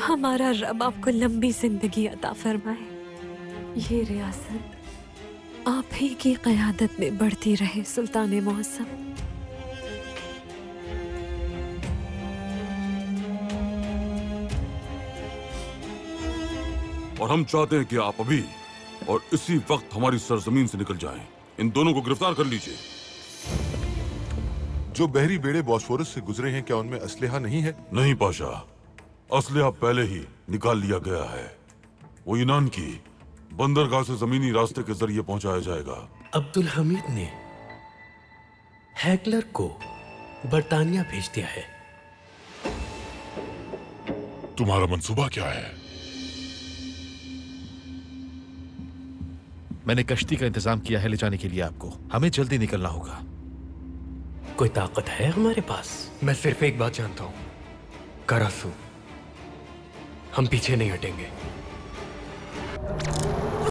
हमारा रब आपको लंबी ज़िंदगी अता फरमाए। ये रियासत आप ही की कयादत में बढ़ती रहे सुल्तान मौसम। और हम चाहते हैं कि आप अभी और इसी वक्त हमारी सरजमीन से निकल जाएँ। इन दोनों को गिरफ़्तार कर लीजिए। जो बहरी बेड़े बॉस्फोरस से गुजरे हैं क्या उनमें असलहा नहीं है? नहीं पाशा। असलिया पहले ही निकाल लिया गया है। वो यूनान की बंदरगाह से जमीनी रास्ते के ज़रिए पहुँचाया जाएगा। अब्दुल हमीद ने हैकलर को बर्तानिया भेज दिया है। तुम्हारा मंसूबा क्या है? मैंने कश्ती का इंतज़ाम किया है ले जाने के लिए आपको। हमें जल्दी निकलना होगा। कोई ताकत है हमारे पास? मैं सिर्फ़ एक बात जानता हूँ। करासू हम पीछे नहीं हटेंगे।